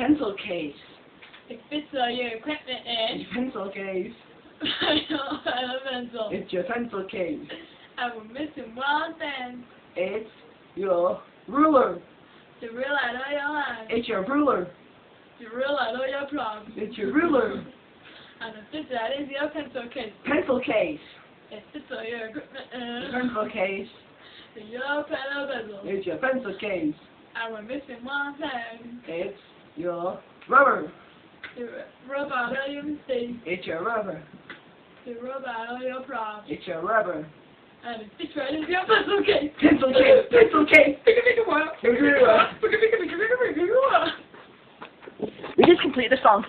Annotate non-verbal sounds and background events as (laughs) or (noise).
pencil case. It fits all your equipment in. It's pencil case. (laughs) I don't have a pencil. It's your pencil case. I was missing one thing. It's your ruler. To rule out all your lines. It's your ruler. To rule out all your problems. It's your ruler. (laughs) And the fits that is your pencil case. Pencil case. It fits all your equipment in. pencil case. Your pen pencil. It's your pencil case. I was missing one thing. It's your rubber. To rub out your mistakes. It's your rubber. To rub out all your problems. It's your rubber. And it fits right into your (laughs) pencil case. Pencil case. Pencil case. We We just completed the song.